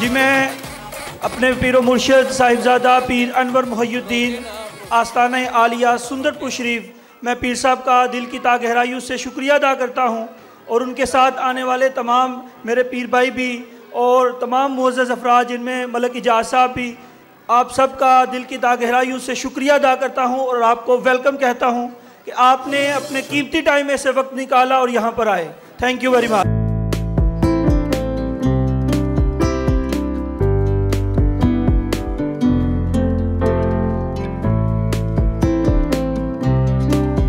जी, मैं अपने पीर मुर्शद साहिबजादा पीर अनवर मुहैद्दीन आस्थान आलिया सुंदरपुर शरीफ, मैं पीर साहब का दिल की तागहराइयों से शुक्रिया अदा करता हूँ और उनके साथ आने वाले तमाम मेरे पीर भाई भी और तमाम मुज्ज़ अफराज जिनमें मलक इजाज साहब भी, आप सबका दिल की तागहराइयों से शुक्रिया अदा करता हूँ और आपको वेलकम कहता हूँ कि आपने अपने कीमती टाइम में से वक्त निकाला और यहाँ पर आए। Thank you very much.